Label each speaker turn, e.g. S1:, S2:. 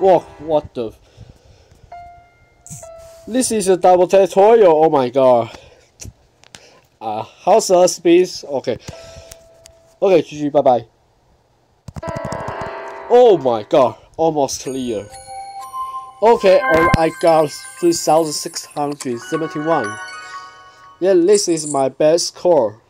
S1: Whoa, what the? This is a double territory. oh my god. Uh, how's the speed? Okay. Okay, GG, bye bye. Oh my god, almost clear. Okay, and I got 3671. Yeah, this is my best score.